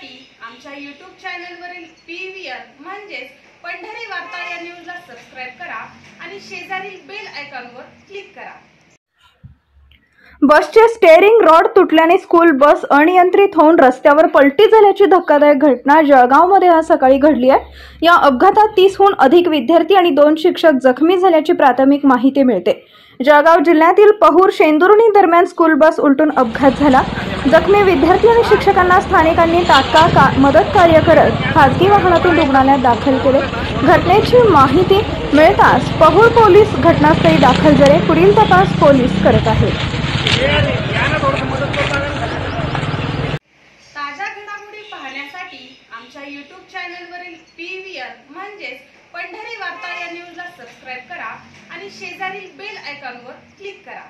पाहण्यासाठी आमच्या यूट्यूब चॅनलवरील पी व्ही आर म्हणजेच पंढरी वार्ता या न्यूजला सबस्क्राईब करा आणि शेजारील बेल आयकॉनवर क्लिक करा. बसचे स्टेअरिंग रॉड तुटल्याने स्कूल बस अनियंत्रित होऊन रस्त्यावर पलटी झाल्याची धक्कादायक घटना जळगावमध्ये आज सकाळी घडली आहे. या अपघातात तीसहून अधिक विद्यार्थी आणि दोन शिक्षक जखमी झाल्याची प्राथमिक माहिती मिळते. जळगाव जिल्ह्यातील पहूर शेंदुर्णी दरम्यान स्कूल बस उलटून अपघात झाला. जखमी विद्यार्थी आणि शिक्षकांना स्थानिकांनी तात्काळ का मदत कार्य करत खाजगी वाहनातून रुग्णालयात दाखल केले. घटनेची माहिती मिळताच पहुळ पोलीस घटनास्थळी दाखल झाले. पुढील तपास पोलीस करत आहेत. ताज्या घडामोडी पाहण्यासाठी आमच्या यूट्यूब चॅनलवरील पी व्ही आर म्हणजेच पंढरी वार्ता या न्यूजला सबस्क्राईब करा आणि शेजारील बेल आयकॉनवर क्लिक करा.